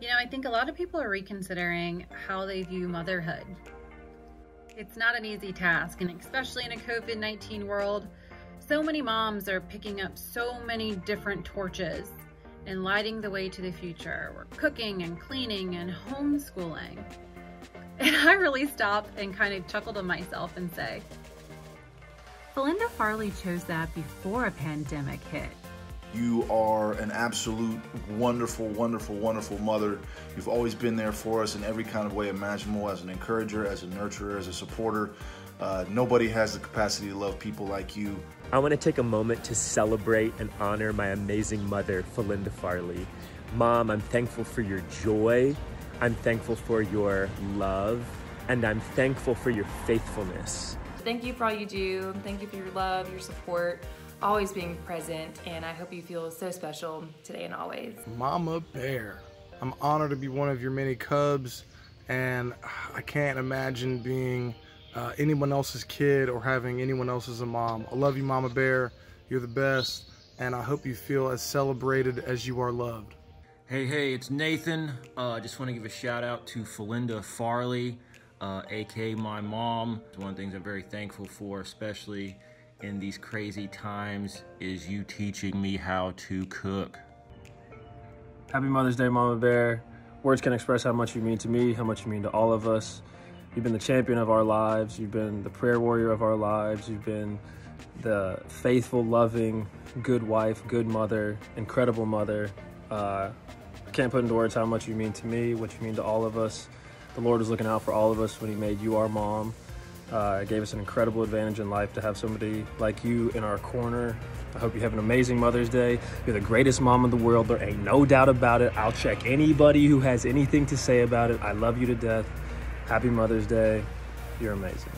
You know, I think a lot of people are reconsidering how they view motherhood. It's not an easy task, and especially in a COVID 19 world, so many moms are picking up so many different torches and lighting the way to the future. We're cooking and cleaning and homeschooling. And I really stopped and kind of chuckled to myself and say, Falinda Farley chose that before a pandemic hit. You are an absolute wonderful, wonderful, wonderful mother. You've always been there for us in every kind of way imaginable as an encourager, as a nurturer, as a supporter. Uh, nobody has the capacity to love people like you. I want to take a moment to celebrate and honor my amazing mother, Falinda Farley. Mom, I'm thankful for your joy. I'm thankful for your love. And I'm thankful for your faithfulness. Thank you for all you do. Thank you for your love, your support always being present, and I hope you feel so special today and always. Mama Bear, I'm honored to be one of your many cubs, and I can't imagine being uh, anyone else's kid or having anyone else as a mom. I love you, Mama Bear. You're the best, and I hope you feel as celebrated as you are loved. Hey, hey, it's Nathan. Uh, I uh, just want to give a shout out to Falinda Farley, uh, aka my mom. It's one of the things I'm very thankful for, especially in these crazy times is you teaching me how to cook. Happy Mother's Day, Mama Bear. Words can express how much you mean to me, how much you mean to all of us. You've been the champion of our lives. You've been the prayer warrior of our lives. You've been the faithful, loving, good wife, good mother, incredible mother. Uh, I can't put into words how much you mean to me, what you mean to all of us. The Lord is looking out for all of us when He made you our mom. Uh, it gave us an incredible advantage in life to have somebody like you in our corner. I hope you have an amazing Mother's Day. You're the greatest mom in the world. There ain't no doubt about it. I'll check anybody who has anything to say about it. I love you to death. Happy Mother's Day. You're amazing.